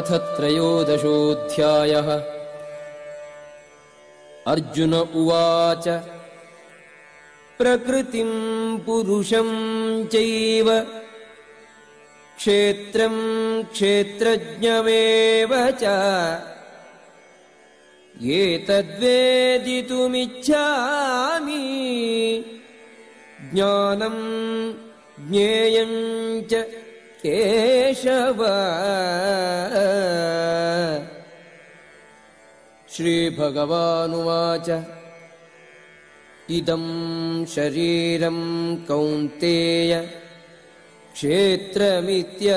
अथ त्रयोदशोऽध्यायः। अर्जुन उवाच प्रकृतिम् पुरुषम् चैव क्षेत्रम् क्षेत्रज्ञमेव च। एतद्वेदितुमिच्छामि। ज्ञानम् ज्ञेयम् च केशव। श्रीभगवानुवाच। इदम् शरीरम् कौन्तेय। क्षेत्रमित्यभिधीयते।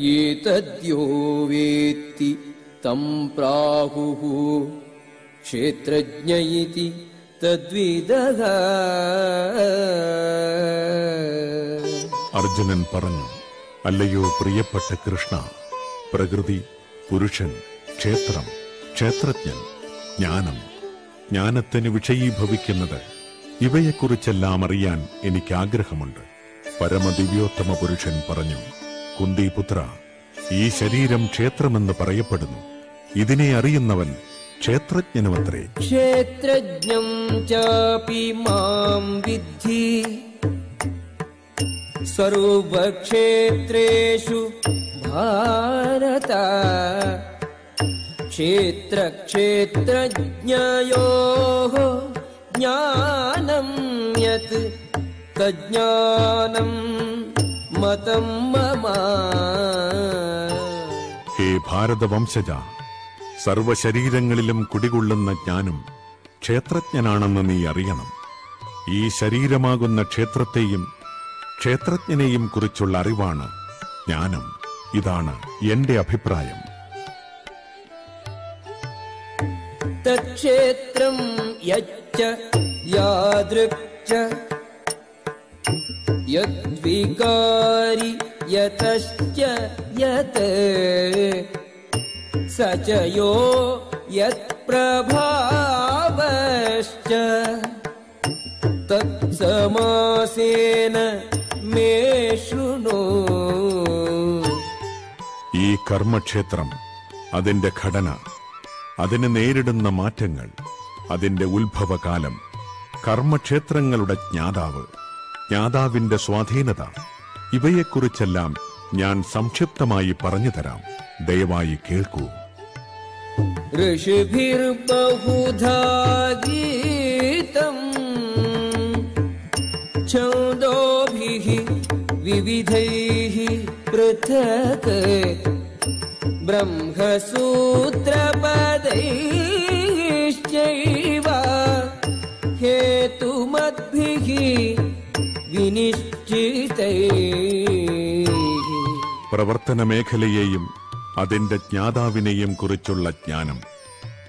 एतद्यो वेत्ति तम् प्राहुः। क्षेत्रज्ञ इति തദ്വിദഃ അർജുനൻ പറഞ്ഞു അല്ലയോ പ്രിയപ്പെട്ട കൃഷ്ണ പ്രകൃതി പുരുഷൻ ക്ഷേത്രം ക്ഷേത്രജ്ഞൻ ജ്ഞാനം ജ്ഞാനത്തിന് വിഷയീഭവിക്കുന്നത് ഇവയെക്കുറിച്ചെല്ലാം അറിയാൻ എനിക്ക് ആഗ്രഹമുണ്ട് പരമദിവ്യോത്തമ പുരുഷൻ പറഞ്ഞു കുന്തിപുത്ര ഈ ശരീരം ക്ഷേത്രമെന്ന് പറയപ്പെടുന്നു. ഇതിനെ അറിയുന്നവൻ क्षेत्रज्ञम् चापि मां विद्धि स्वरूपक्षेत्रेषु भारत क्षेत्रक्षेत्रज्ञयोः ज्ञानं यत् तज्ज्ञानं मतं मम हे भारतवंशजा സർവശരീരങ്ങളിലും കുടികൊള്ളുന്ന ജ്ഞാനം ക്ഷേത്രജ്ഞനാണെന്ന് നീ അറിയണം. ഈ ശരീരമാകുന്ന ക്ഷേത്രത്തെയും ക്ഷേത്രജ്ഞനെയും കുറിച്ചുള്ള അറിവാണ് ജ്ഞാനം ഇതാണ് എന്റെ അഭിപ്രായം. തക്ഷേത്രം യച്ച യാദൃക്ഷ യദ്വികാരി യതശ്ച യത് स च यो यत्प्रभावश्च तत्समासेन मे शृणु ഈ കർമ്മക്ഷേത്രം അതിന്റെ ഘടന അതിന് നേരിടുന്ന മാറ്റങ്ങൾ അതിന്റെ ഉത്ഭവകാലം കർമ്മക്ഷേത്രങ്ങളുടെ ജ്ഞാതാവ് ജ്ഞാതാവിന്റെ സ്വാധീനത ഇവയെക്കുറിച്ചെല്ലാം ഞാൻ സംക്ഷിപ്തമായി പറഞ്ഞു തരാം ദയവായി കേൾക്കൂ ऋषिभिर्बहुधा गीतम् छन्दोभिः विविधैः पृथक् ब्रह्मसूत्रपदैश्चैव हेतुमद्भिः विनिश्चितैः പ്രവർത്തന മേഖലയെയും അതിന്റെ ജ്ഞാതാവിനെയും കുറിച്ചുള്ള ജ്ഞാനം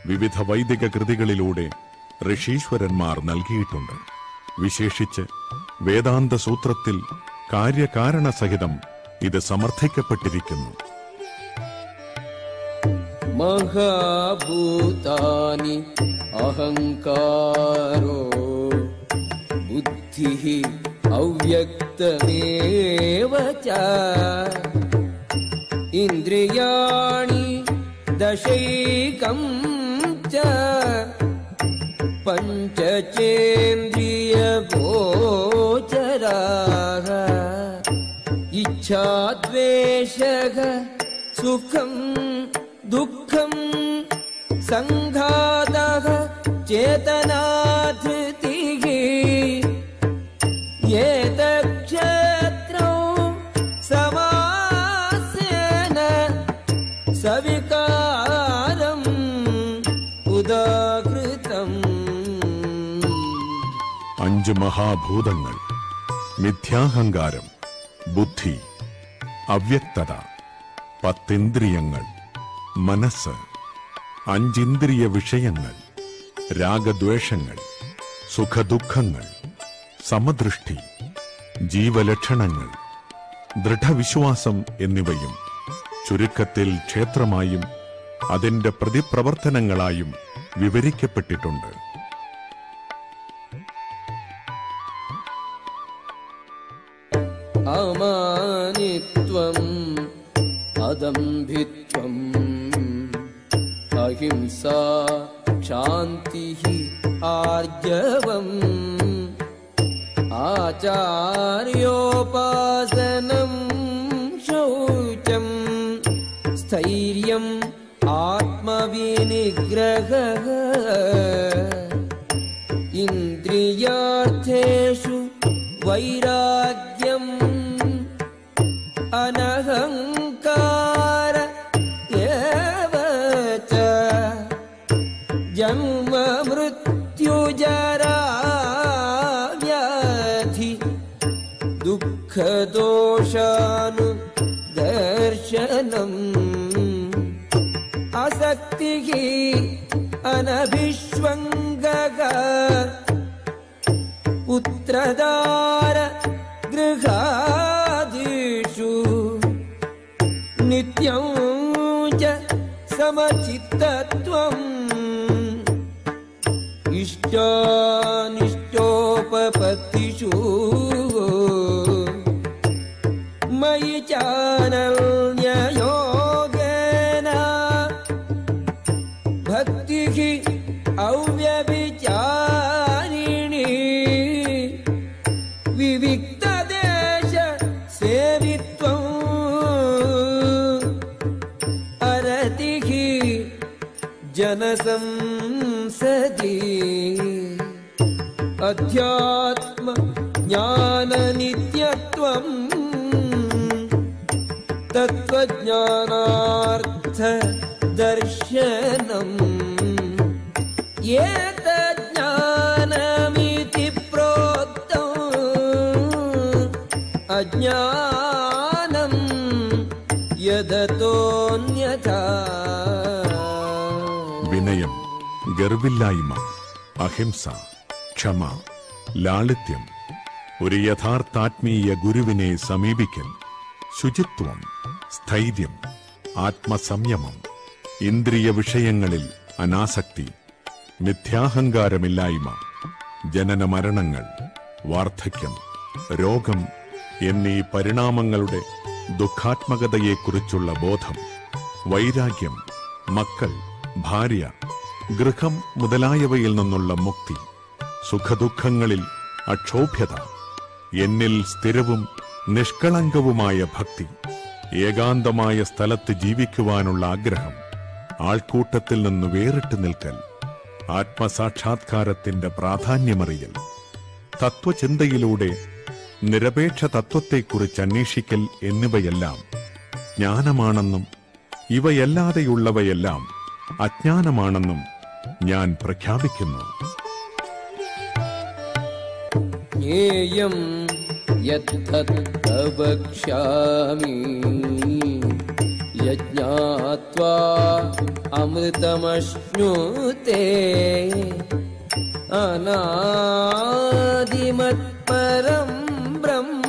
വിവിധ വൈദിക കൃതികളിലൂടെ ഋഷീശ്വരന്മാർ നൽകിയിട്ടുണ്ട്. വിശേഷിച്ച് വേദാന്ത സൂത്രത്തിൽ കാര്യകാരണ സഹിതം ഇത് സമർത്ഥിക്കപ്പെട്ടിരിക്കുന്നു. മഹാഭൂതാനി അഹങ്കാരോ ബുദ്ധി അവ്യക്തമേവ इन्द्रियाणि दशैकम् च पञ्चचेन्द्रियगोचराः इच्छाद्वेषः सुखम् दुःखम् सङ्घातः चेतनाधृतिः एतक्षेत्रौ അഞ്ച് മഹാഭൂതങ്ങൾ. മിഥ്യാഹങ്കാരം ബുദ്ധി അവ്യക്തത പത്തിന്ദ്രിയങ്ങൾ മനസ്സ് അഞ്ചിന്ദ്രിയ വിഷയങ്ങൾ രാഗദ്വേഷങ്ങൾ സുഖദുഃഖങ്ങൾ സമദൃഷ്ടി ജീവലക്ഷണങ്ങൾ ദൃഢവിശ്വാസം എന്നിവയും ചുരുക്കത്തിൽ ക്ഷേത്രമായും അതിന്റെ പ്രതിപ്രവർത്തനങ്ങളായും വിവരിക്കപ്പെട്ടിട്ടുണ്ട്. अहिंसा क्षान्तिः आर्जवम्। आचार्योपासनम् शौचम्। स्थैर्यम् आत्मविनिग्रहः। इन्द्रियार्थेषु वैराग्य अनभिष्वङ्गः। पुत्रदार गृहादिषु ज्ञाननित्यत्वम् तत्त्वज्ञानार्थ दर्शनम् एतज्ज्ञानमिति प्रोक्तौ अज्ञानम् यदतोऽन्यथा വിനയം ഗർവില്ലായ്മ അഹിംസ ക്ഷമ ലാളിത്യം ഒരു യഥാർത്ഥാത്മീയ ഗുരുവിനെ സമീപിക്കൽ ശുചിത്വം സ്ഥൈര്യം ആത്മസംയമം ഇന്ദ്രിയ വിഷയങ്ങളിൽ അനാസക്തി മിഥ്യാഹങ്കാരമില്ലായ്മ ജനന മരണങ്ങൾ വാർദ്ധക്യം രോഗം എന്നീ പരിണാമങ്ങളുടെ ദുഃഖാത്മകതയെക്കുറിച്ചുള്ള ബോധം വൈരാഗ്യം മക്കൾ ഭാര്യ ഗൃഹം മുതലായവയിൽ നിന്നുള്ള മുക്തി സുഖദുഃഖങ്ങളിൽ അക്ഷോഭ്യത എന്നിൽ സ്ഥിരവും നിഷ്കളങ്കവുമായ ഭക്തി ഏകാന്തമായ സ്ഥലത്ത് ജീവിക്കുവാനുള്ള ആഗ്രഹം ആൾക്കൂട്ടത്തിൽ നിന്ന് വേറിട്ട് നിൽക്കൽ ആത്മസാക്ഷാത്കാരത്തിന്റെ പ്രാധാന്യമറിയൽ തത്വചിന്തയിലൂടെ നിരപേക്ഷ തത്വത്തെക്കുറിച്ച് അന്വേഷിക്കൽ എന്നിവയെല്ലാം ജ്ഞാനമാണെന്നും ഇവയല്ലാതെയുള്ളവയെല്ലാം അജ്ഞാനമാണെന്നും ഞാൻ പ്രഖ്യാപിക്കുന്നു. ജ്ഞേയം यत्तत् वक्ष्यामि यज्ञात्वा अमृतमश्नुते अनादिमत्परं ब्रह्म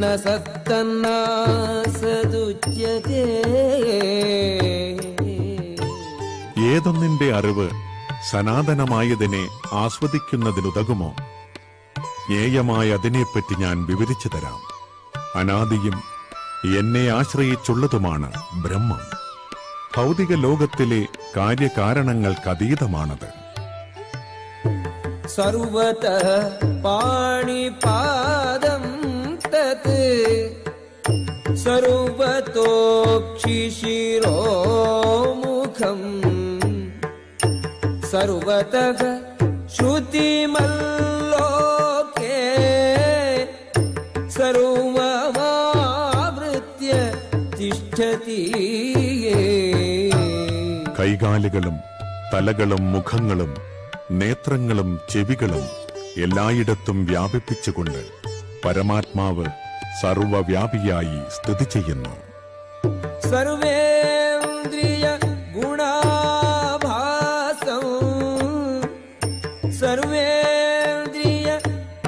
न सत्तन्नासदुच्यते ഏതൊന്നിന്റെ അറിവ് സനാതനമായതിനെ ആസ്വദിക്കുന്നതിനുതകുമോ ജ്ഞേയമായ അതിനെപ്പറ്റി ഞാൻ വിവരിച്ചു തരാം. അനാദിയും എന്നെ ആശ്രയിച്ചുള്ളതുമാണ് ബ്രഹ്മം. ഭൗതിക ലോകത്തിലെ കാര്യകാരണങ്ങൾക്കതീതമാണത്. സർവത പാണിപാദം തത് സർവതോക്ഷിശിരോമുഖം. സർവത ശ്രുതിമൽ കൈകാലുകളും തലകളും മുഖങ്ങളും നേത്രങ്ങളും ചെവികളും എല്ലായിടത്തും വ്യാപിപ്പിച്ചുകൊണ്ട് പരമാത്മാവ് സർവവ്യാപിയായി സ്ഥിതി ചെയ്യുന്നു. സർവേന്ദ്രിയ ഗുണാഭാസം. സർവേന്ദ്രിയ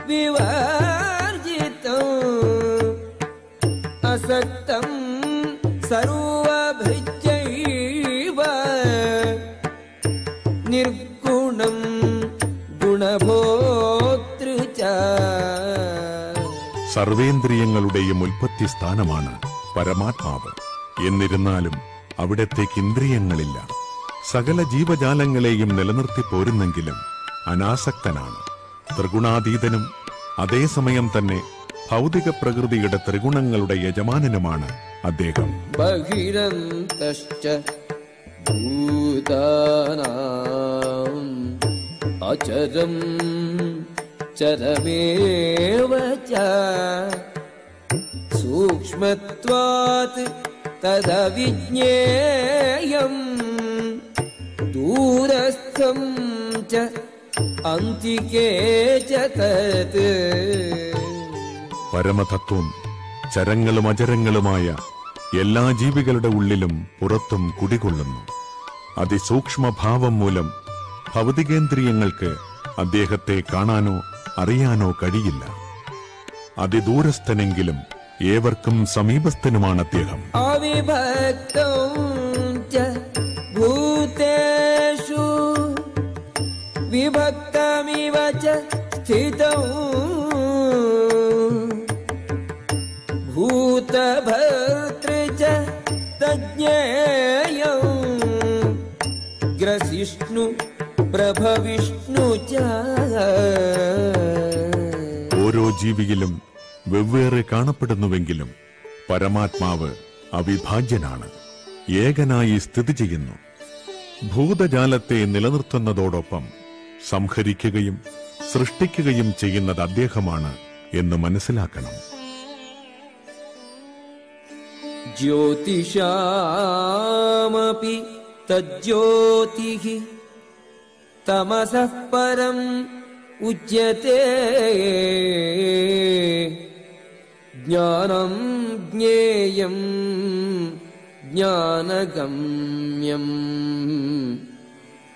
വിവർജിതം. അസക്തം സർവ സർവേന്ദ്രിയങ്ങളുടെയും ഉൽപ്പത്തി സ്ഥാനമാണ് പരമാത്മാവ്. എന്നിരുന്നാലും അവിടത്തേക്ക് ഇന്ദ്രിയങ്ങളില്ല. സകല ജീവജാലങ്ങളെയും നിലനിർത്തി പോരുന്നെങ്കിലും അനാസക്തനാണ്. ത്രിഗുണാതീതനും അതേസമയം തന്നെ ഭൗതിക പ്രകൃതിയുടെ ത്രിഗുണങ്ങളുടെ യജമാനനുമാണ് അദ്ദേഹം. ഭൂതാനാം അചരം चरमेव च सूक्ष्मत्वात् तदविज्ञेयम् दूरस्थम् च अन्तिके च तत् പരമതത്വം ചരങ്ങളും അചരങ്ങളുമായ എല്ലാ ജീവികളുടെ ഉള്ളിലും പുറത്തും കുടികൊള്ളുന്നു അതിസൂക്ഷ്മഭാവം മൂലം ഭൗതികേന്ദ്രിയങ്ങൾക്ക് അദ്ദേഹത്തെ കാണാനോ അറിയാനോ കഴിയില്ല. അതിദൂരസ്ഥനെങ്കിലും ഏവർക്കും സമീപസ്ഥനുമാണ് അദ്ദേഹം. ഭൂതഭർത്തൃജ്ഞേയ സ്ഥിതം ഗ്രസിഷ്ണു പ്രഭവിഷ്ണു ഓരോ ജീവിയിലും വെവ്വേറെ കാണപ്പെടുന്നുവെങ്കിലും പരമാത്മാവ് അവിഭാജ്യനാണ്. ഏകനായി സ്ഥിതി ചെയ്യുന്നു. ഭൂതജാലത്തെ നിലനിർത്തുന്നതോടൊപ്പം സംഹരിക്കുകയും സൃഷ്ടിക്കുകയും ചെയ്യുന്നത് അദ്ദേഹമാണ് എന്ന് മനസ്സിലാക്കണം. ജ്യോതിഷാമപി തജ്യോതിഹി. തമസപരം പരം ജ്ഞാനം ജ്ഞേയം ജ്ഞാനഗമ്യം.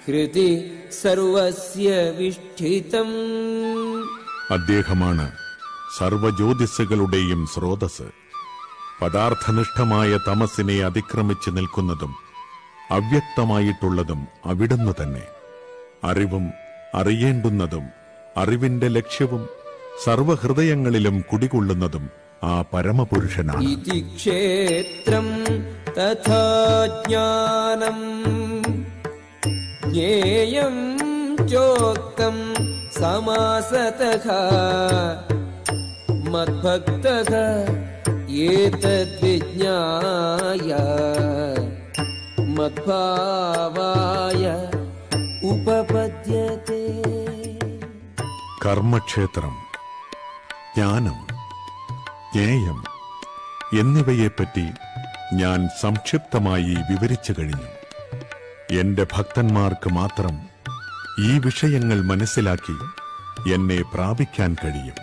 ഹൃതി സർവസ്യ വിഷ്ഠിതം. അദ്ദേഹമാണ് സർവജ്യോതിസ്സുകളുടെയും സ്രോതസ് പദാർത്ഥനിഷ്ഠമായ തമസിനെ അതിക്രമിച്ച് നിൽക്കുന്നതും അവ്യക്തമായിട്ടുള്ളതും അവിടുന്ന് തന്നെ. അറിവും അറിയേണ്ടുന്നതും അറിവിന്റെ ലക്ഷ്യവും സർവഹൃദയങ്ങളിലും കുടികൊള്ളുന്നതും ആ പരമപുരുഷനാണ്. ക്ഷേത്രം തഥാജ്ഞാനം ജ്ഞേയം ചോക്തം സമാസതഃ. മദ്ഭക്തഃ ഏതദ്വിജ്ഞായ. മദ്ഭാവായ കർമ്മക്ഷേത്രം ജ്ഞാനം ജ്ഞേയം എന്നിവയെപ്പറ്റി ഞാൻ സംക്ഷിപ്തമായി വിവരിച്ചു കഴിഞ്ഞു. എന്റെ ഭക്തന്മാർക്ക് മാത്രം ഈ വിഷയങ്ങൾ മനസ്സിലാക്കി എന്നെ പ്രാപിക്കാൻ കഴിയും.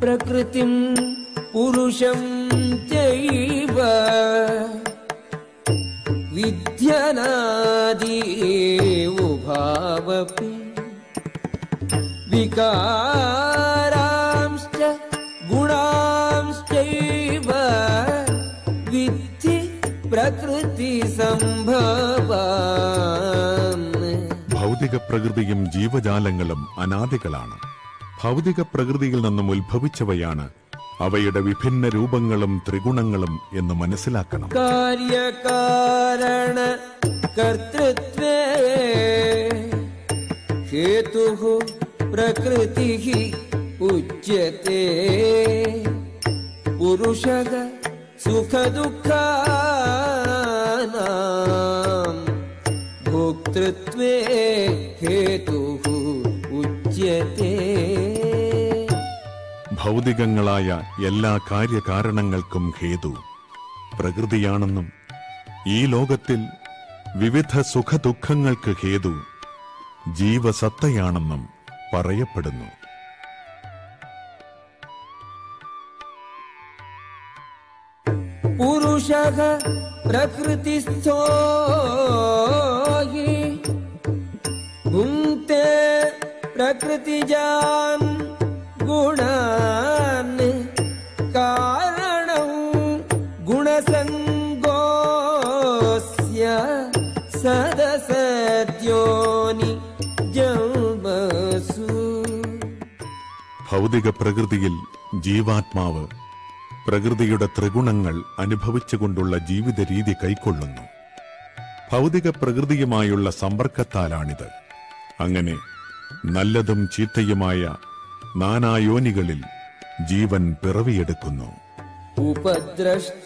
പ്രകൃതി പുരുഷം ചെയ്വ विद्यनादि उभावपि विकारांश्च गुणांश्चैव विद्धि प्रकृतिसम्भवान् ഭൗതിക പ്രകൃതിയും ജീവജാലങ്ങളും അനാദികളാണ് ഭൗതിക പ്രകൃതിയിൽ നിന്നും ഉത്ഭവിച്ചവയാണ് അവയുടെ വിഭിന്ന രൂപങ്ങളും ത്രിഗുണങ്ങളും എന്ന് മനസ്സിലാക്കണം कार्यकारण कर्तृत्वे हेतुः प्रकृतिः उच्यते पुरुषः सुखदुःखानाम् भोक्तृत्वे हेतुः उच्यते ഭൗതികങ്ങളായ എല്ലാ കാര്യകാരണങ്ങൾക്കും ഹേതു പ്രകൃതിയാണെന്നും ഈ ലോകത്തിൽ വിവിധ സുഖദുഃഖങ്ങൾക്ക് ഹേതു ജീവസത്തയാണെന്നും പറയപ്പെടുന്നു. പ്രകൃതി പ്രകൃതിസ്ഥോ ഭൗതിക പ്രകൃതിയിൽ ജീവാത്മാവ് പ്രകൃതിയുടെ ത്രിഗുണങ്ങൾ അനുഭവിച്ചുകൊണ്ടുള്ള ജീവിത രീതി കൈക്കൊള്ളുന്നു. ഭൗതിക പ്രകൃതിയുമായുള്ള സമ്പർക്കത്താലാണിത്. അങ്ങനെ നല്ലതും ചീത്തയുമായ നാനായോനികളിൽ ജീവൻ പിറവിയെടുക്കുന്നു. ഉപദ്രഷ്ടാനുമന്ത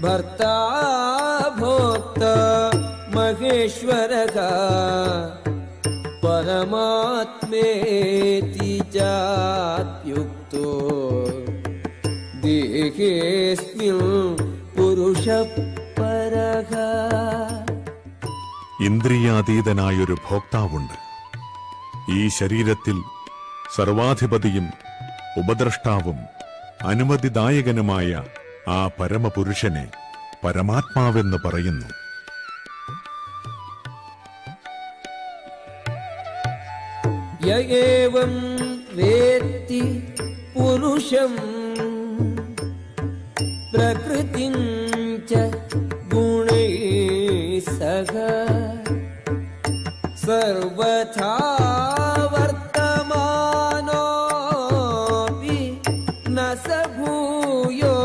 ഭർത്താ परमात्मेति चाप्युक्तो देहेऽस्मिन् पुरुषः परः ഇന്ദ്രിയാതീതനായൊരു ഭോക്താവുണ്ട് ഈ ശരീരത്തിൽ സർവാധിപതിയും ഉപദ്രഷ്ടാവും അനുമതിദായകനുമായ ആ പരമപുരുഷനെ പരമാത്മാവെന്ന് പറയുന്നു य एवं वेत्ति पुरुषम् प्रकृतिं च गुणैः सह सर्वथा वर्तमानोऽपि न स भूयो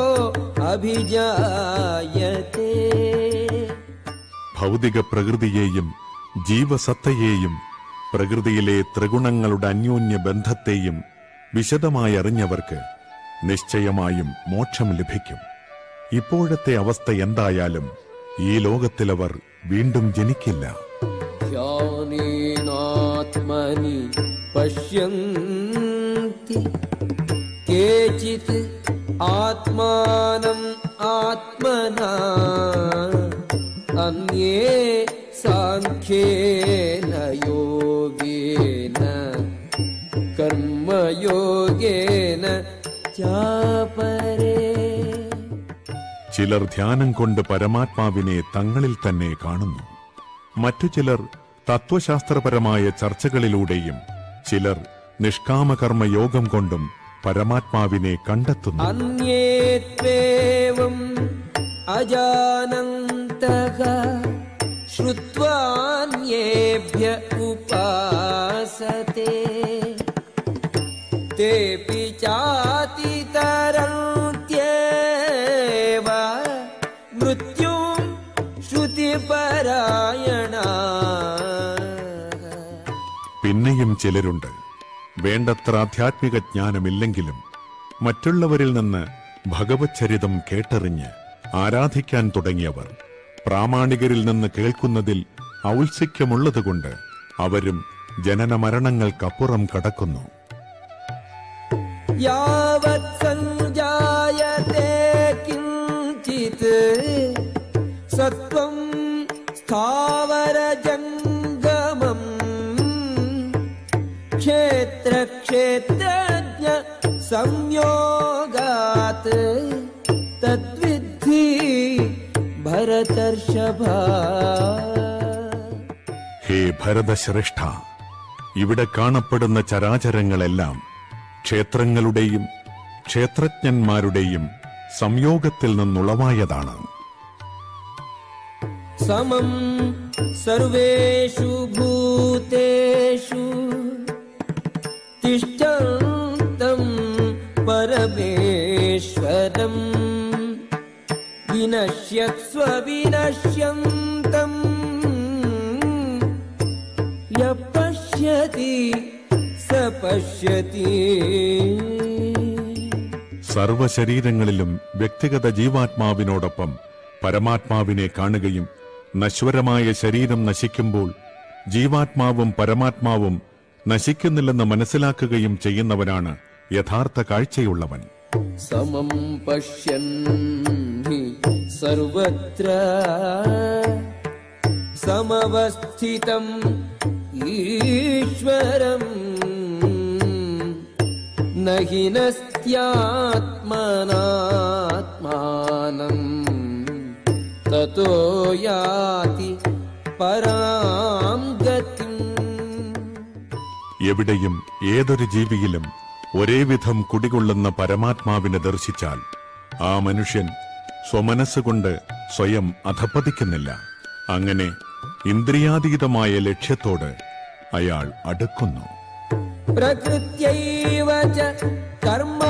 अभिजायते ഭൗതിക പ്രകൃതിയെയും ജീവസത്തയെയും പ്രകൃതിയിലെ ത്രിഗുണങ്ങളുടെ അന്യോന്യ ബന്ധത്തെയും വിശദമായി അറിഞ്ഞവർക്ക് നിശ്ചയമായും മോക്ഷം ലഭിക്കും. ഇപ്പോഴത്തെ അവസ്ഥ എന്തായാലും ഈ ലോകത്തിലവർ വീണ്ടും ജനിക്കില്ല. ധ്യാനേനാത്മനി ആത്മാനം. അന്യേ സാഖ്യേ ചിലർ ധ്യാനം കൊണ്ട് പരമാത്മാവിനെ തങ്ങളിൽ തന്നെ കാണുന്നു. മറ്റു ചിലർ തത്വശാസ്ത്രപരമായ ചർച്ചകളിലൂടെയും ചിലർ നിഷ്കാമകർമ്മ യോഗം കൊണ്ടും പരമാത്മാവിനെ കണ്ടെത്തുന്നു അന്യേത്വേവം ഉപാസത്തെ ചാ ഇനിയും ചിലരുണ്ട്. വേണ്ടത്ര ആധ്യാത്മിക ജ്ഞാനമില്ലെങ്കിലും മറ്റുള്ളവരിൽ നിന്ന് ഭഗവച്ചരിതം കേട്ടറിഞ്ഞ് ആരാധിക്കാൻ തുടങ്ങിയവർ പ്രാമാണികരിൽ നിന്ന് കേൾക്കുന്നതിൽ ഔത്സ്യമുള്ളതുകൊണ്ട് അവരും ജനനമരണങ്ങൾക്കപ്പുറം കടക്കുന്നു. സത്വം സ്ഥാ क्षेत्रक्षेत्रज्ञ संयोगात् तद्विद्धि भरतर्षभा ഹേ ഭരതശ്രേഷ്ഠ ഇവിടെ കാണപ്പെടുന്ന ചരാചരങ്ങളെല്ലാം ക്ഷേത്രങ്ങളുടെയും ക്ഷേത്രജ്ഞന്മാരുടെയും സംയോഗത്തിൽ നിന്നുളവായതാണ് समं सर्वेषु भूतेषु परमेश्वरम् विनश्यत्स्व विनश्यन्तम् यः पश्यति स पश्यति സർവശരീരങ്ങളിലും വ്യക്തിഗത ജീവാത്മാവിനോടൊപ്പം പരമാത്മാവിനെ കാണുകയും നശ്വരമായ ശരീരം നശിക്കുമ്പോൾ ജീവാത്മാവും പരമാത്മാവും നശിക്കുന്നില്ലെന്ന് മനസ്സിലാക്കുകയും ചെയ്യുന്നവനാണ് യഥാർത്ഥ കാഴ്ചയുള്ളവൻ. സമം പശ്യൻ സർവത്ര. സമവസ്ഥിതം ഈശ്വരം. നഹിനസ്ത്യാത്മനാത്മാനം തോ യാതി പരാം ഗതി. എവിടെയും ഏതൊരു ജീവിയിലും ഒരേവിധം കുടികൊള്ളുന്ന പരമാത്മാവിനെ ദർശിച്ചാൽ ആ മനുഷ്യൻ സ്വമനസ്സുകൊണ്ട് സ്വയം അധപ്പതിക്കുന്നില്ല അങ്ങനെ ഇന്ദ്രിയാതീതമായ ലക്ഷ്യത്തോട് അയാൾ അടുക്കുന്നു. പ്രകൃത്യൈവ കർമ്മ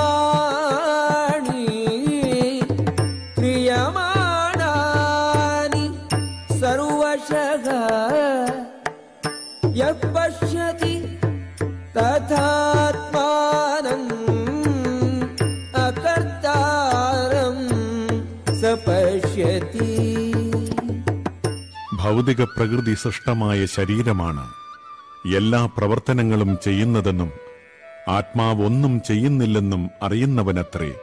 ഭൗതിക പ്രകൃതി സൃഷ്ടമായ ശരീരമാണ്. എല്ലാ പ്രവർത്തനങ്ങളും ചെയ്യുന്നതെന്നും ആത്മാവ് ഒന്നും ചെയ്യുന്നില്ലെന്നും അറിയുന്നവനത്രേ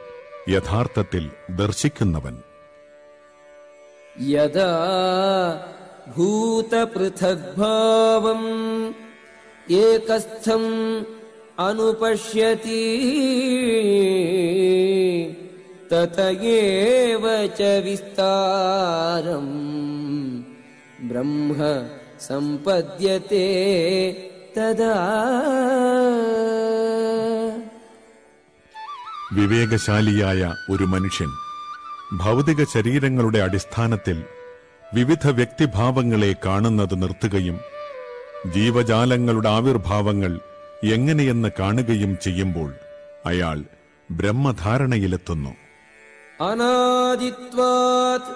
യഥാർത്ഥത്തിൽ ദർശിക്കുന്നവൻ. യഥാ ഏകസ്ഥം അനുപശ്യതി തതയേവ ച വിസ്താരം. ब्रह्म सम्पद्यते तदा വിവേകശാലിയായ ഒരു മനുഷ്യൻ ഭൗതിക ശരീരങ്ങളുടെ അടിസ്ഥാനത്തിൽ വിവിധ വ്യക്തിഭാവങ്ങളെ കാണുന്നത് നിർത്തുകയും ജീവജാലങ്ങളുടെ ആവിർഭാവങ്ങൾ എങ്ങനെയെന്ന് കാണുകയും ചെയ്യുമ്പോൾ അയാൾ ബ്രഹ്മധാരണയിലെത്തുന്നു अनादित्वात्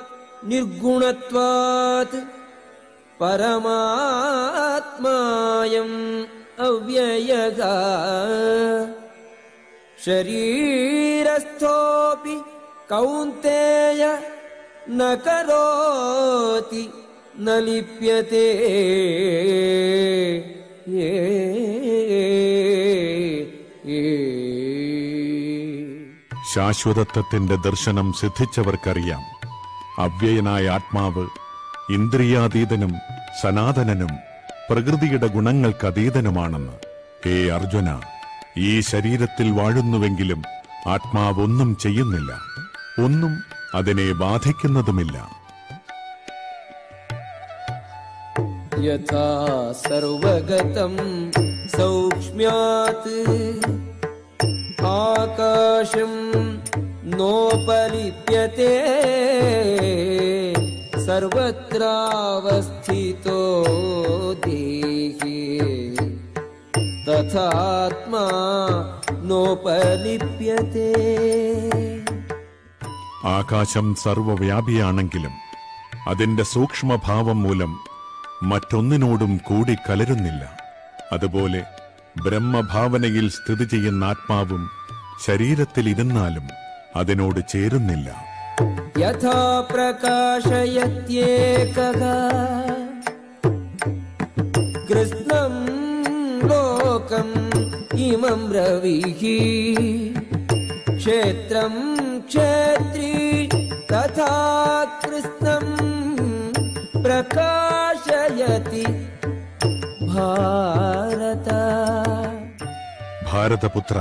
निर्गुणत्वात् परमात्मायम् अव्ययः शरीरस्थोऽपि कौन्तेय न करोति न लिप्यते ശാശ്വതത്വത്തിന്റെ ദർശനം സിദ്ധിച്ചവർക്കറിയാം അവ്യയനായ ആത്മാവ് ഇന്ദ്രിയാതീതനും സനാതനനും പ്രകൃതിയുടെ ഗുണങ്ങൾക്കതീതനുമാണെന്ന് ഹേ അർജുന ഈ ശരീരത്തിൽ വാഴുന്നുവെങ്കിലും ആത്മാവൊന്നും ചെയ്യുന്നില്ല. ഒന്നും അതിനെ ബാധിക്കുന്നതുമില്ല. യഥാ സർവഗതം സൗക്ഷ്മ്യാത് ആകാശം നോപലിപ്യത്തെ सर्वत्रावस्थितो देहे तथात्मा नोपलिप्यते ആകാശം സർവവ്യാപിയാണെങ്കിലും അതിന്റെ സൂക്ഷ്മഭാവം മൂലം മറ്റൊന്നിനോടും കൂടി കലരുന്നില്ല അതുപോലെ ബ്രഹ്മഭാവനയിൽ സ്ഥിതി ചെയ്യുന്ന ആത്മാവും ശരീരത്തിൽ ഇരുന്നാലും അതിനോട് ചേരുന്നില്ല यथा प्रकाशयत्येकः कृष्णम् लोकम् इमम् रविः क्षेत्रम् क्षेत्री तथा कृष्णम् प्रकाशयति भारत ഭാരതപുത്ര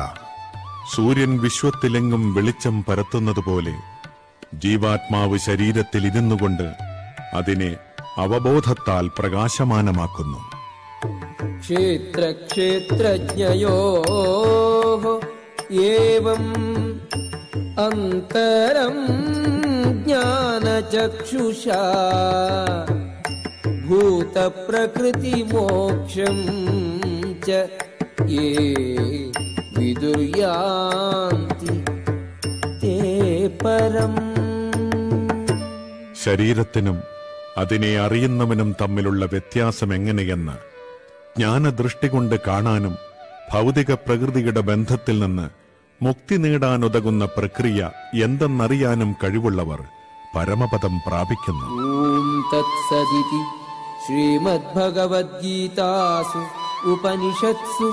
സൂര്യൻ വിശ്വത്തിലെങ്ങും വെളിച്ചം പരത്തുന്നതുപോലെ ജീവാത്മാവ് ശരീരത്തിൽ ഇരുന്നുകൊണ്ട് അതിനെ അവബോധത്താൽ പ്രകാശമാനമാക്കുന്നു. ക്ഷേത്രക്ഷേത്രജ്ഞയോ ഏവം അന്തരം ജ്ഞാനചക്ഷുഷാ. ഭൂതപ്രകൃതിമോക്ഷം ച യേ പരം ശരീരത്തിനും അതിനെ അറിയുന്നവനും തമ്മിലുള്ള വ്യത്യാസം എങ്ങനെയെന്ന് ജ്ഞാനദൃഷ്ടി കൊണ്ട് കാണാനും ഭൗതിക പ്രകൃതിയുടെ ബന്ധത്തിൽ നിന്ന് മുക്തി നേടാനുതകുന്ന പ്രക്രിയ എന്തെന്നറിയാനും കഴിവുള്ളവർ പരമപദം പ്രാപിക്കുന്നു. ശ്രീമദ്ഭഗവത്ഗീതാസു ഉപനിഷത്സു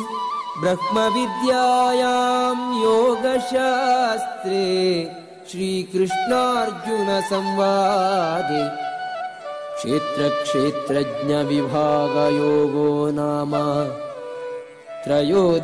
ബ്രഹ്മവിദ്യം യോഗശാസ്ത്രേ. श्रीकृष्णार्जुनसंवादे क्षेत्रक्षेत्रज्ञविभागयोगो नाम त्रयोदशोऽध्यायः